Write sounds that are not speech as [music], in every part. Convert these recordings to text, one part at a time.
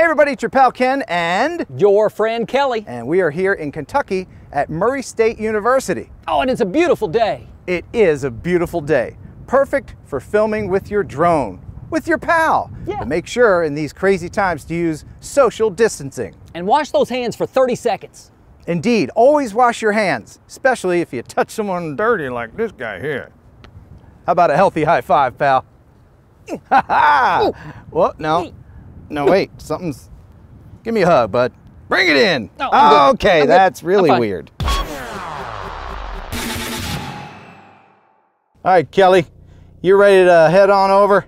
Hey everybody, it's your pal Ken and Your friend Kelly. and we are here in Kentucky at Murray State University. Oh, and it's a beautiful day. It is a beautiful day, perfect for filming with your drone, with your pal. Yeah. But make sure in these crazy times to use social distancing. And wash those hands for 30 seconds. Indeed, always wash your hands, especially if you touch someone dirty like this guy here. How about a healthy high five, pal? [laughs] Ha ha! Well, No. No, wait. Something's. Give me a hug, bud. Bring it in. No, I'm good. okay, I'm good. that's I'm really fine. weird. All right, Kelly, you ready to head on over?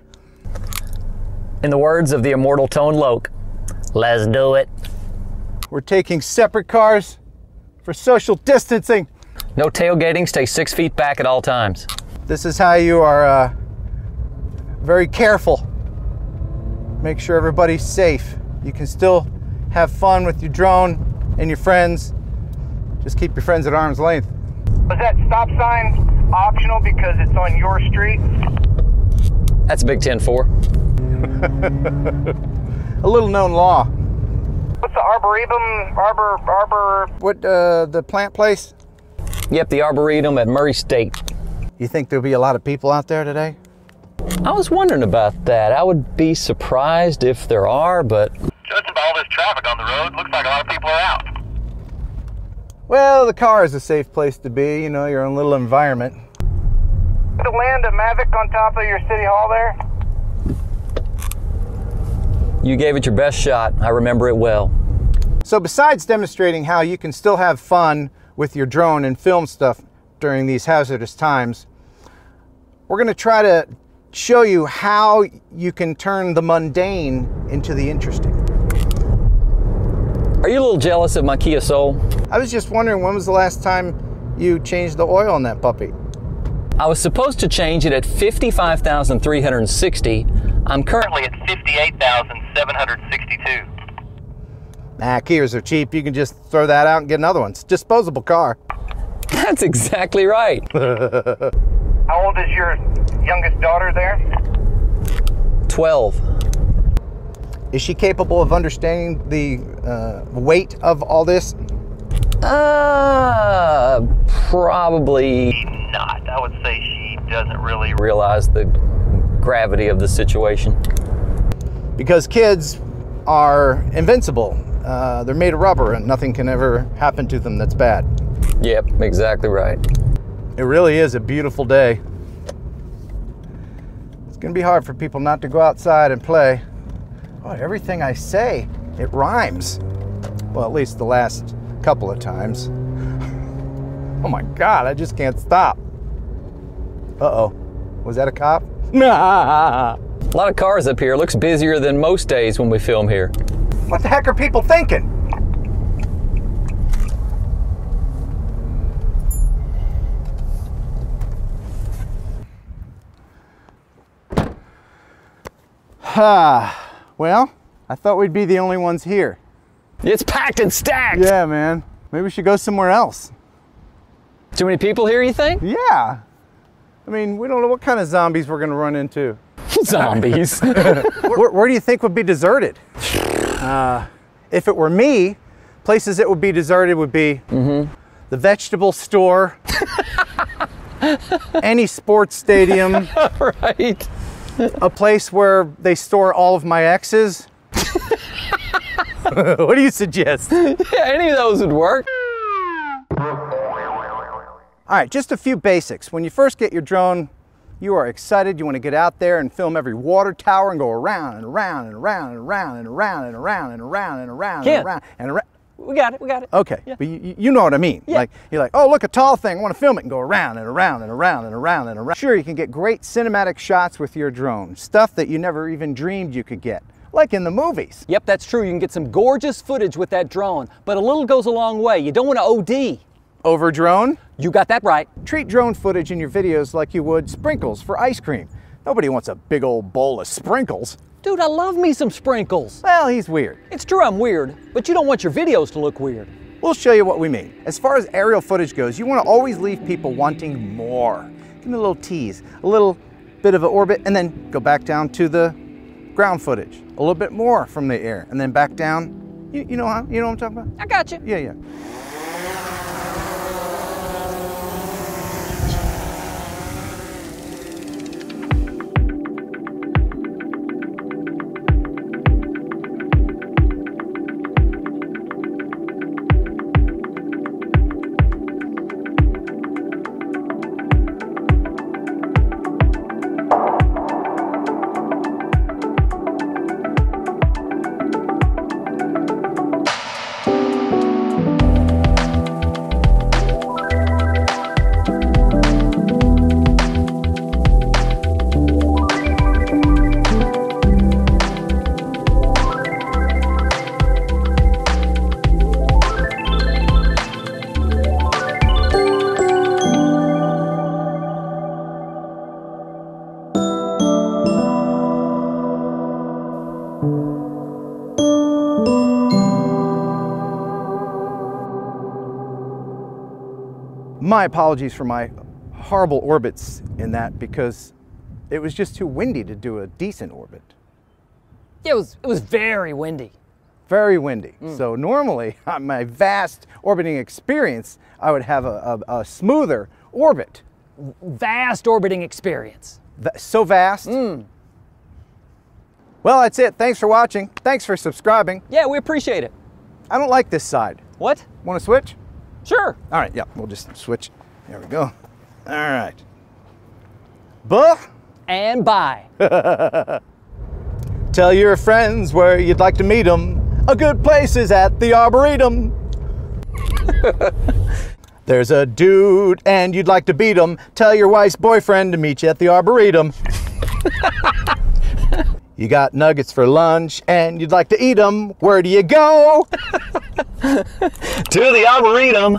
In the words of the immortal Tone Loc, let's do it. We're taking separate cars for social distancing. No tailgating, stay six feet back at all times. This is how you are uh, very careful. Make sure everybody's safe. You can still have fun with your drone and your friends. Just keep your friends at arm's length. Was that stop sign optional because it's on your street? That's a Big Ten 4. [laughs] A little known law. What's the arboretum? Arbor, arbor. What, uh, the plant place? Yep, the Arboretum at Murray State. You think there'll be a lot of people out there today? I was wondering about that. I would be surprised if there are, but Judging by all this traffic on the road, looks like a lot of people are out. Well, the car is a safe place to be, you know, your own little environment. To land a Mavic on top of your city hall there? you gave it your best shot. I remember it well. So, besides demonstrating how you can still have fun with your drone and film stuff during these hazardous times, we're going to try to show you how you can turn the mundane into the interesting. Are you a little jealous of my Kia Soul? I was just wondering when was the last time you changed the oil on that puppy? I was supposed to change it at 55,360. I'm currently Currently at 58,762. Nah, Kias are cheap. You can just throw that out and get another one. It's a disposable car. That's exactly right. [laughs] How old is your youngest daughter there? 12. Is she capable of understanding the uh, weight of all this? Uh, probably Not. I would say she doesn't really. realize the gravity of the situation. Because kids are invincible. Uh, they're made of rubber and nothing can ever happen to them that's bad. Yep, exactly right. It really is a beautiful day. To be hard for people not to go outside and play. Oh, everything I say, it rhymes. Well, at least the last couple of times. [laughs] Oh my God, I just can't stop. Uh oh. Was that a cop? [laughs] Nah. A lot of cars up here. Looks busier than most days when we film here. What the heck are people thinking? Ah, [sighs] well, I thought we'd be the only ones here. It's packed and stacked. Yeah, man. Maybe we should go somewhere else. Too many people here, you think? Yeah. I mean, we don't know what kind of zombies we're gonna run into. [laughs] Zombies. [laughs] [laughs] where, where do you think would be deserted? [sighs] Uh, if it were me, places that would be deserted would be the vegetable store, any sports stadium, right. A place where they store all of my exes. [laughs] what do you suggest? Yeah, any of those would work. All right, just a few basics. When you first get your drone, you are excited. You want to get out there and film every water tower and go around and around and around and around and around and around and around and around and around and around. We got it. We got it. Okay, Yeah. but you, you know what I mean. Yeah. Like you're like, oh look, a tall thing. I want to film it and go around and around and around and around and around. Sure, you can get great cinematic shots with your drone, stuff that you never even dreamed you could get, like in the movies. Yep, that's true. You can get some gorgeous footage with that drone, but a little goes a long way. You don't want to OD. Over drone, You got that right. treat drone footage in your videos like you would sprinkles for ice cream. Nobody wants a big old bowl of sprinkles. Dude, I love me some sprinkles. Well, he's weird. It's true I'm weird, but you don't want your videos to look weird. We'll show you what we mean. As far as aerial footage goes, you want to always leave people wanting more. Give them a little tease, a little bit of an orbit, and then go back down to the ground footage. a little bit more from the air, and then back down. You, you know how? You know what I'm talking about? I got you. Yeah, yeah. My apologies for my horrible orbits in that because it was just too windy to do a decent orbit. It was, it was very windy. Very windy. Mm. So normally, [laughs] on my vast orbiting experience, I would have a, a, a smoother orbit. Vast orbiting experience. So vast. Mm. Well, that's it. Thanks for watching. Thanks for subscribing. Yeah, we appreciate it. I don't like this side. What? Want to switch? Sure. All right, yeah, we'll just switch. There we go. All right. Buh. And bye. [laughs] Tell your friends where you'd like to meet them. A good place is at the Arboretum. [laughs] There's a dude and you'd like to beat him. Tell your wife's boyfriend to meet you at the Arboretum. [laughs] you got nuggets for lunch and you'd like to eat them. Where do you go? [laughs] To the Arboretum.